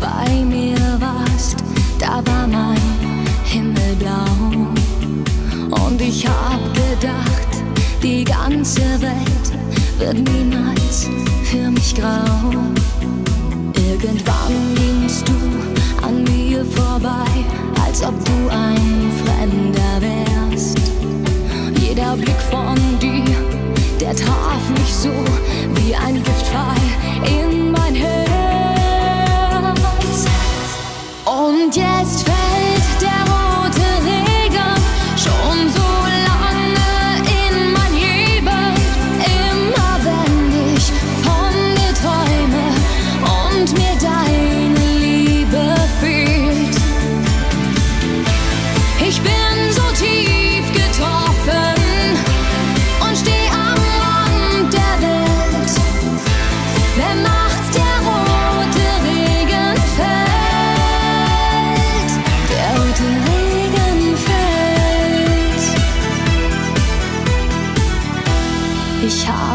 bei mir warst, da war mein Himmel blau. Und ich hab gedacht, die ganze Welt wird niemals für mich grau. Irgendwann gingst du an mir vorbei, als ob du ein Fremder wärst. Jeder Blick von dir, der traf mich so wie ein Giftpfeil in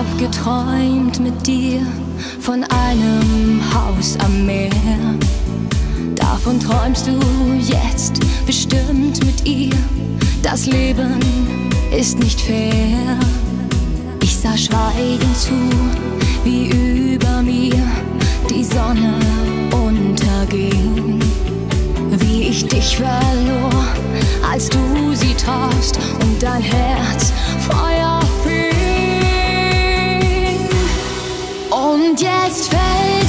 hab geträumt mit dir von einem Haus am Meer. Davon träumst du jetzt bestimmt mit ihr. Das Leben ist nicht fair. Ich sah schweigend zu, wie über mir die Sonne unterging. Wie ich dich verlor, als du sie trafst und dein Herz Feuer Und jetzt fällt